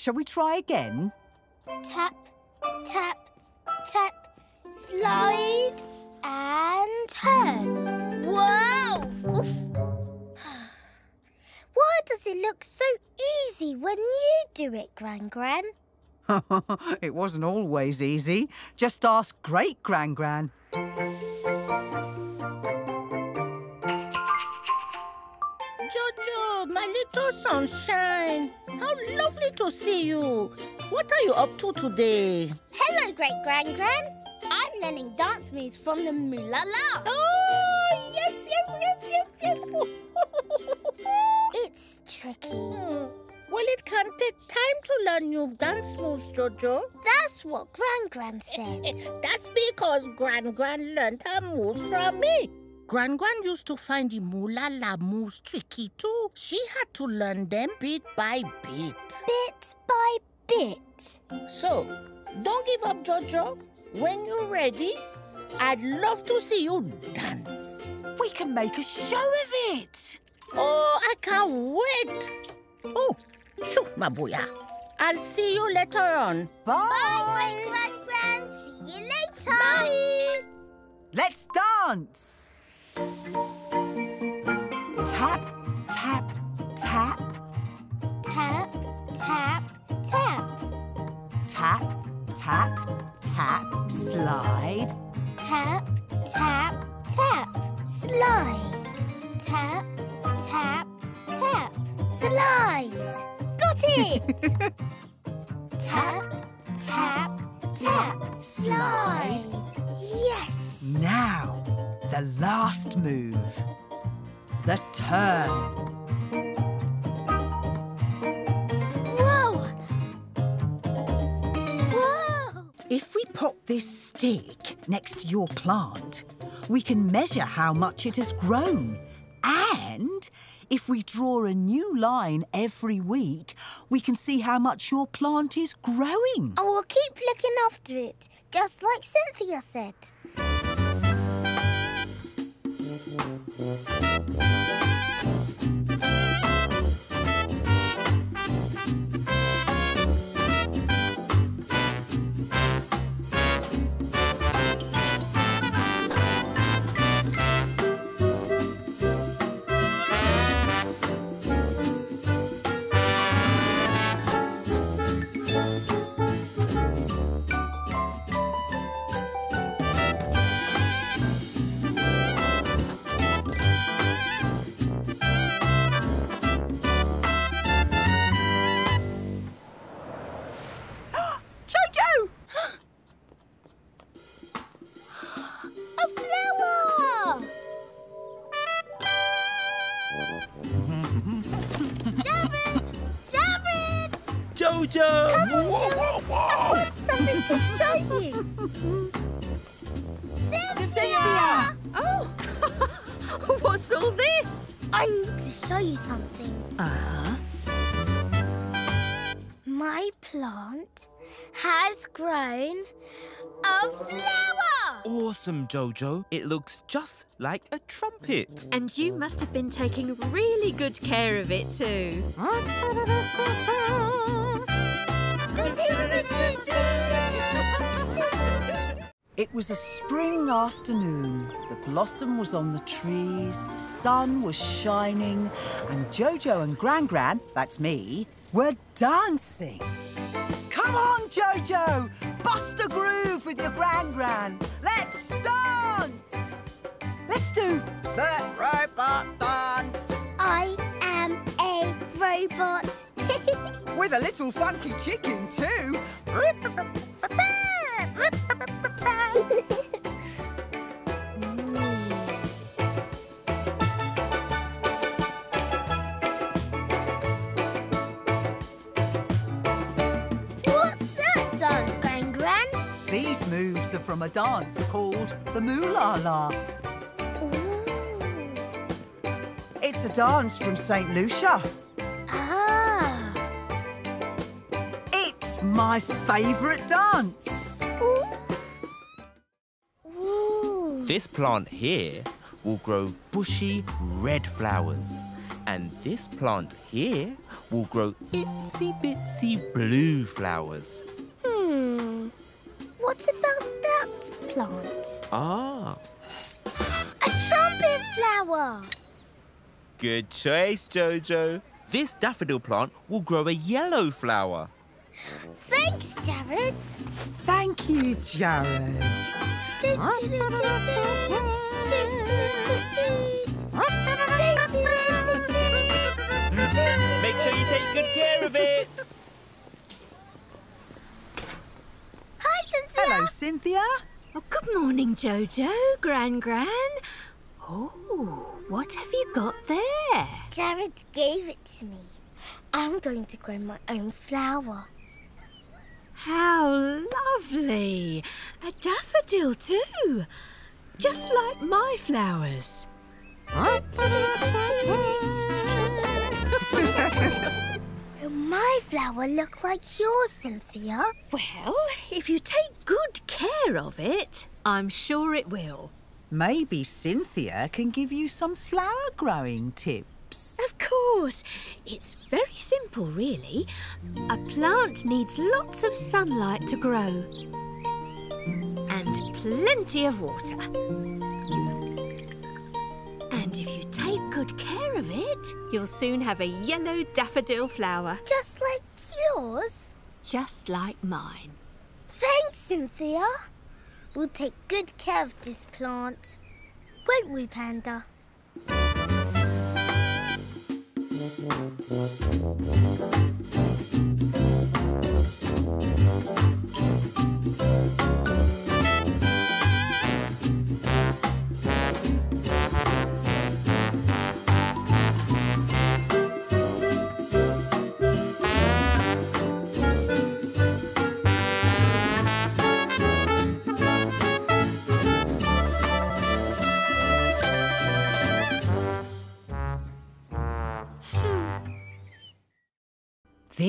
Shall we try again? Tap, tap, tap, slide and turn. Whoa! Oof. Why does it look so easy when you do it, Gran Gran? it wasn't always easy. Just ask Great Gran Gran. Jojo, my little sunshine. How lovely to see you. What are you up to today? Hello, Great Gran Gran. I'm learning dance moves from the Moolala. Oh, yes, yes, yes, yes, yes. It's tricky. Hmm. Well, it can take time to learn new dance moves, Jojo. That's what Gran Gran said. That's because Gran Gran learned her moves from me. Gran used to find the Moolala moves tricky too. She had to learn them bit by bit. Bit by bit. So, don't give up, Jojo. When you're ready, I'd love to see you dance. We can make a show of it. Oh, I can't wait. Oh, shoo, Mabuya. I'll see you later on. Bye. Bye, Gran Gran. See you later. Bye. Let's dance. Tap, tap, tap, Tap, tap, tap. tap, tap, tap, slide. Tap, tap, tap. Slide. Tap, tap, tap. Slide. Got it! tap, tap, tap. Slide. Yes. Now, the last move. The turn. Whoa! Whoa! If we pop this stick next to your plant, we can measure how much it has grown. And if we draw a new line every week, we can see how much your plant is growing. And we'll keep looking after it, just like Cynthia said. Got something to show you. Cynthia! Oh, what's all this? I need to show you something. Uh-huh. My plant has grown a flower! Awesome, Jojo. It looks just like a trumpet. And you must have been taking really good care of it too. It was a spring afternoon. The blossom was on the trees, the sun was shining, and Jojo and Gran Gran, that's me, were dancing. Come on, Jojo! Bust a groove with your Gran Gran. Let's dance! Let's do the robot dance I am a robot. with a little funky chicken too. What's that dance, Gran Gran? These moves are from a dance called the Moolala. Ooh. It's a dance from St. Lucia. My favourite dance. Ooh. Ooh. This plant here will grow bushy red flowers. And this plant here will grow itsy bitsy blue flowers. Hmm. What about that plant? Ah, A trumpet flower! good choice, Jojo. This daffodil plant will grow a yellow flower. Thanks, Jared. Thank you, Jared. Make sure you take good care of it. Hi, Cynthia. Hello, Cynthia. Oh, good morning, Jojo, Gran Gran. Oh, what have you got there? Jared gave it to me. I'm going to grow my own flower. How lovely! A daffodil, too. Just like my flowers. Will my flower look like yours, Cynthia? Well, if you take good care of it, I'm sure it will. Maybe Cynthia can give you some flower growing tips. Of course. It's very simple, really. A plant needs lots of sunlight to grow. And plenty of water. And if you take good care of it, you'll soon have a yellow daffodil flower, Just like yours? just like mine. Thanks, Cynthia. We'll take good care of this plant. Won't we, Panda? Thank you.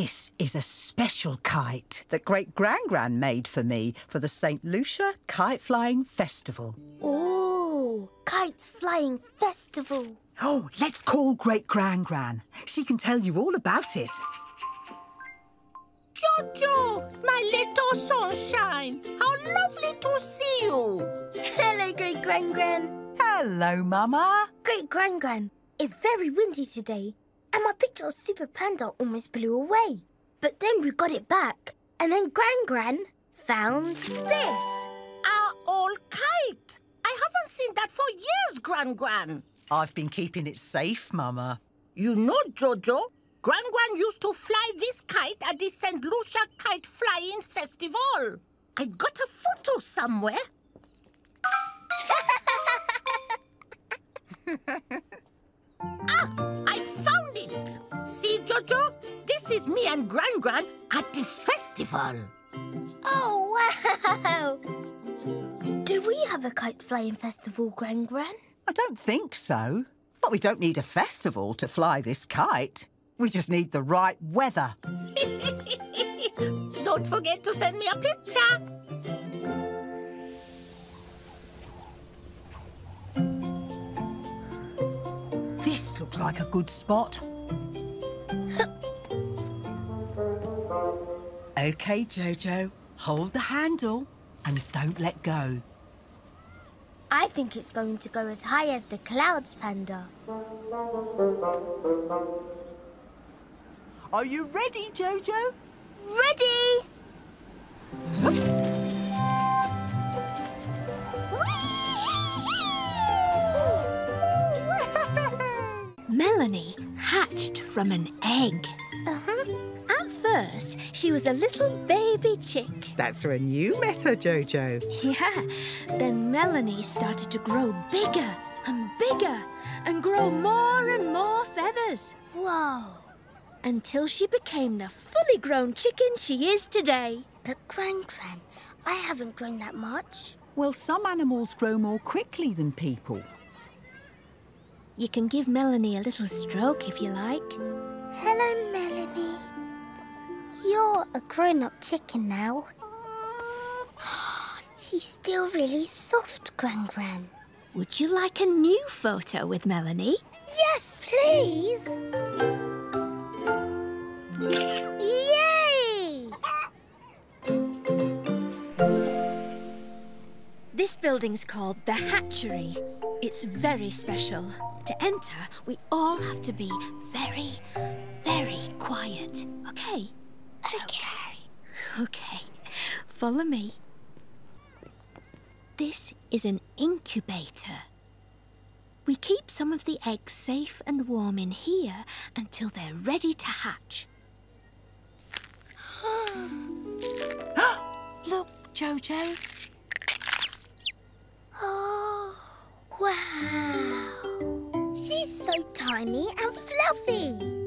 This is a special kite that Great Grand Gran made for me for the St. Lucia Kite Flying Festival. Oh, Kites Flying Festival. Oh, let's call Great Grand Gran. She can tell you all about it. Jojo, my little sunshine. How lovely to see you. Hello, Great Grand Gran. Hello, Mama. Great Grand Gran, it's very windy today, and my picture of Super Panda almost blew away. But then we got it back, and then Gran Gran found this. Our old kite. I haven't seen that for years, Gran Gran. I've been keeping it safe, Mama. You know, Jojo, Gran Gran used to fly this kite at the St. Lucia Kite Flying Festival. I got a photo somewhere. ah, I found it. See, Jojo? This is me and Gran Gran at the festival. Oh, wow! Do we have a kite flying festival, Gran Gran? I don't think so. But we don't need a festival to fly this kite. We just need the right weather. Don't forget to send me a picture. This looks like a good spot. OK, Jojo. Hold the handle and don't let go. I think it's going to go as high as the clouds, Panda. Are you ready, Jojo? Ready? Melanie hatched from an egg. Uh-huh. At first, she was a little baby chick. That's when you met her, Jojo. Yeah. Then Melanie started to grow bigger and bigger and grow more and more feathers Whoa. until she became the fully grown chicken she is today. But Gran Gran, I haven't grown that much. Well, some animals grow more quickly than people. You can give Melanie a little stroke if you like. Hello, Melanie. You're a grown-up chicken now. She's still really soft, Gran Gran. Would you like a new photo with Melanie? Yes, please. Yay! This building's called the Hatchery. It's very special. To enter, we all have to be very, very quiet. Okay? Okay. Okay. Follow me. This is an incubator. We keep some of the eggs safe and warm in here until they're ready to hatch. Look, Jojo. Oh, wow. She's so tiny and fluffy.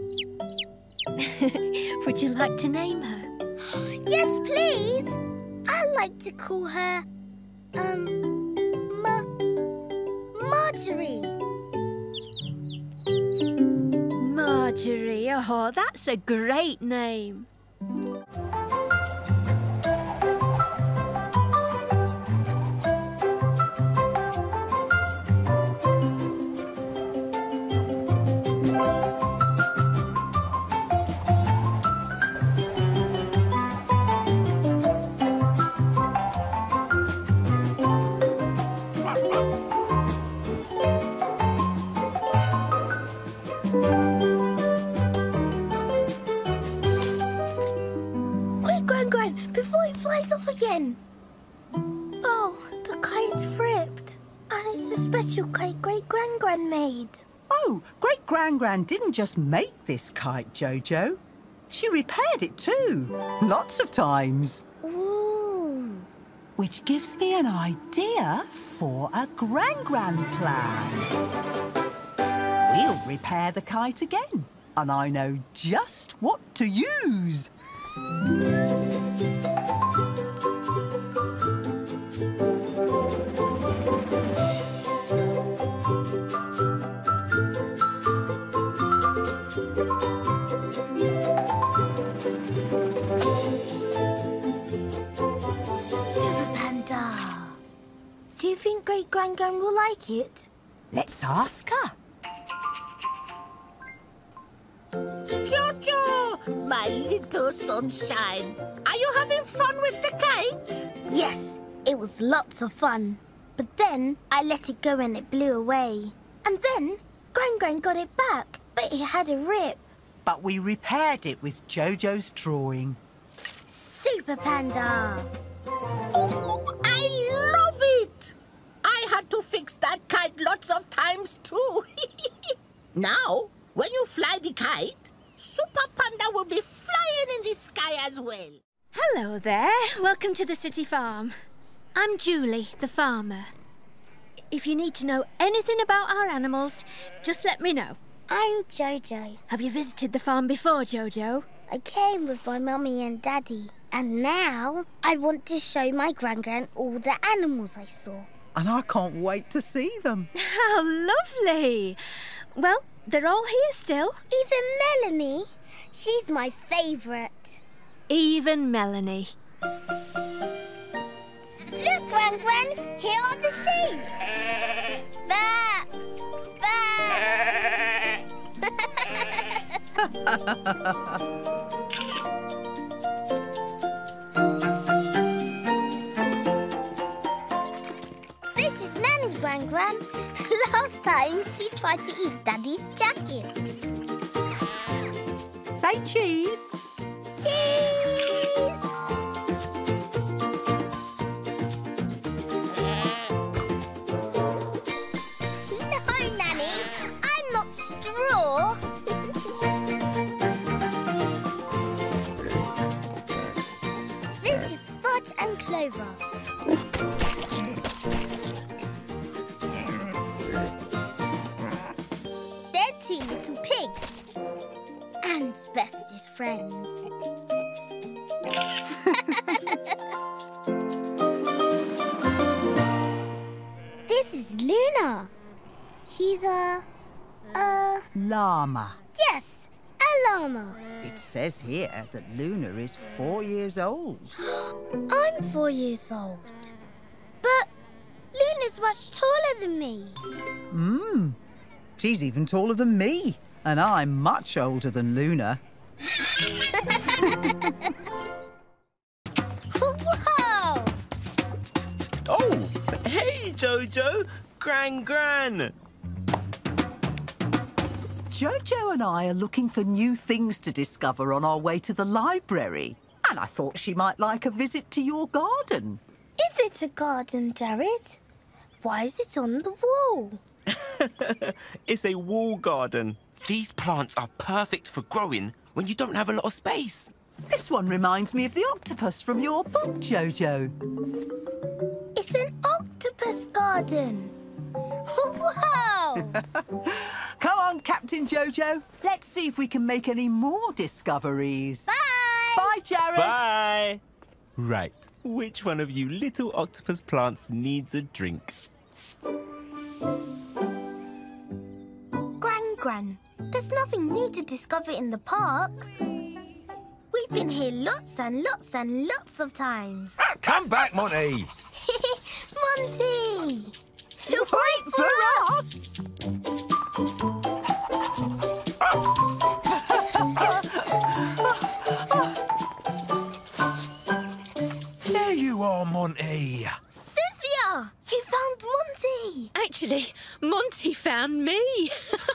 Would you like to name her? Yes, please. I like to call her, um, Ma Marjorie. Marjorie. Oh, that's a great name. Gran Gran didn't just make this kite, Jojo. She repaired it too. Lots of times. Ooh. Which gives me an idea for a Gran Gran plan. We'll repair the kite again. And I know just what to use. Think Great Gran Gran will like it? Let's ask her. Jojo, my little sunshine. Are you having fun with the kite? Yes, it was lots of fun. But then I let it go and it blew away. And then Gran Gran got it back, but it had a rip. But we repaired it with Jojo's drawing. Super Panda. To fix that kite lots of times too. now, when you fly the kite, Super Panda will be flying in the sky as well. Hello there. Welcome to the city farm. I'm Julie, the farmer. If you need to know anything about our animals, just let me know. I'm Jojo. Have you visited the farm before, Jojo? I came with my mummy and daddy. And now I want to show my Gran Gran all the animals I saw. And I can't wait to see them. How lovely! Well, they're all here still. Even Melanie. She's my favourite. Even Melanie. Look, Gran Gran, here are the sheep. Bah! Bah! Gran Gran. Last time she tried to eat Daddy's jacket. Say cheese. Cheese! this is Luna. She's a, a, Llama. yes, a llama. It says here that Luna is four years old. I'm four years old. But Luna's much taller than me. Mmm. She's even taller than me, and I'm much older than Luna. Whoa! Oh, hey, Jojo. Gran Gran. Jojo and I are looking for new things to discover on our way to the library. And I thought she might like a visit to your garden. Is it a garden, Jared? Why is it on the wall? It's a wall garden. These plants are perfect for growing when you don't have a lot of space. This one reminds me of the octopus from your book, Jojo. It's an octopus garden. Wow! Come on, Captain Jojo. Let's see if we can make any more discoveries. Bye! Bye, Jared. Bye. Right. Which one of you little octopus plants needs a drink? Gran Gran, there's nothing new to discover in the park. We've been here lots and lots and lots of times. Ah, come back, Monty. Monty! Wait for us! There you are, Monty. Cynthia! You found Monty! Actually, Monty found me.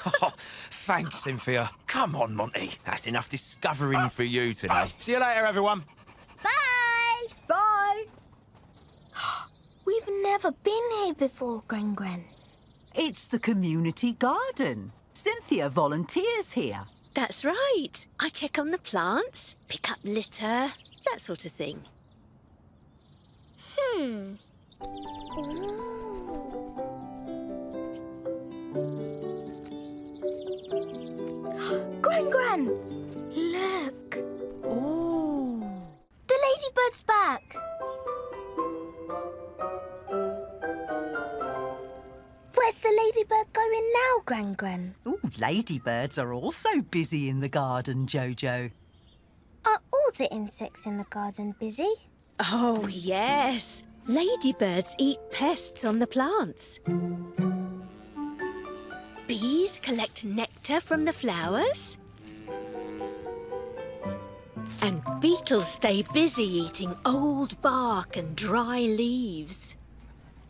Thanks, Cynthia. Come on, Monty. That's enough discovering for you today. See you later, everyone. Bye! Bye. We've never been here before, Gran Gran. It's the community garden. Cynthia volunteers here. That's right. I check on the plants, pick up litter, that sort of thing. Hmm. Gran Gran! Look! Oh. The ladybird's back! Where's the ladybird going now, Gran Gran? Ooh, ladybirds are also busy in the garden, Jojo. Are all the insects in the garden busy? Oh, yes. Ladybirds eat pests on the plants. Bees collect nectar from the flowers. And beetles stay busy eating old bark and dry leaves.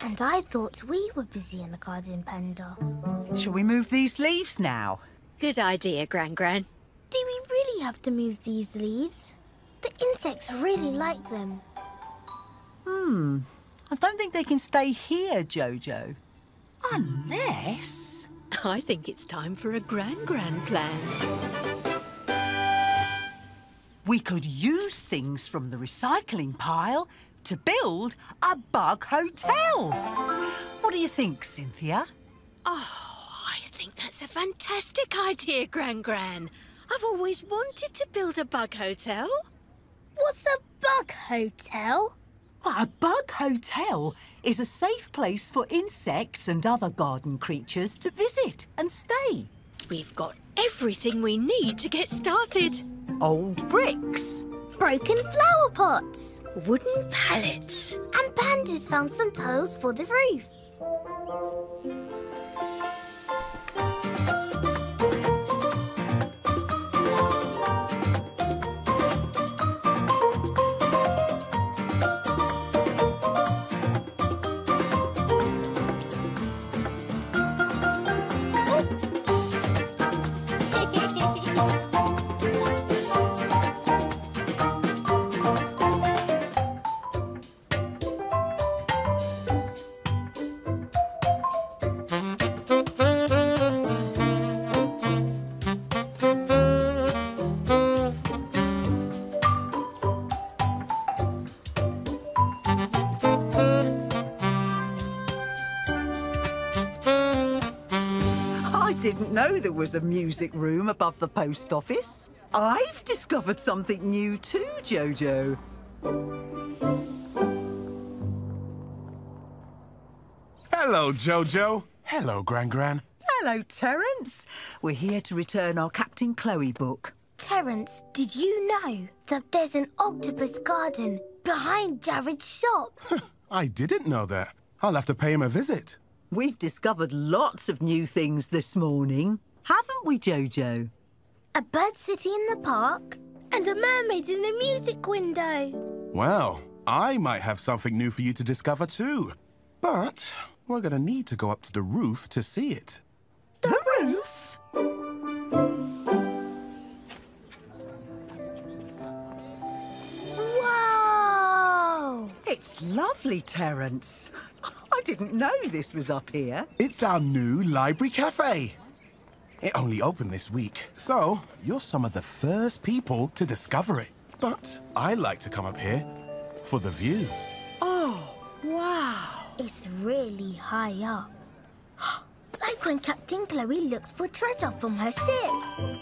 And I thought we were busy in the garden, Panda. Shall we move these leaves now? Good idea, Gran Gran. Do we really have to move these leaves? The insects really like them. Hmm. I don't think they can stay here, Jojo. Unless... I think it's time for a Gran Gran plan. We could use things from the recycling pile to build a bug hotel. What do you think, Cynthia? Oh, I think that's a fantastic idea, Gran Gran. I've always wanted to build a bug hotel. What's a bug hotel? Well, a bug hotel is a safe place for insects and other garden creatures to visit and stay. We've got everything we need to get started. Old bricks, Broken flower pots. Wooden pallets. And Panda's found some tiles for the roof. Didn't know there was a music room above the post office. I've discovered something new too, Jojo. Hello, Jojo. Hello, Gran Gran. Hello, Terence. We're here to return our Captain Chloe book. Terence, did you know that there's an octopus garden behind Jared's shop? I didn't know that. I'll have to pay him a visit. We've discovered lots of new things this morning, haven't we, Jojo? A bird city in the park and a mermaid in a music window. Well, I might have something new for you to discover too. But we're gonna need to go up to the roof to see it. The roof? Wow! It's lovely, Terence. I didn't know this was up here. It's our new library cafe. It only opened this week, so you're some of the first people to discover it. But I like to come up here for the view. Oh, wow. It's really high up. like when Captain Chloe looks for treasure from her ship.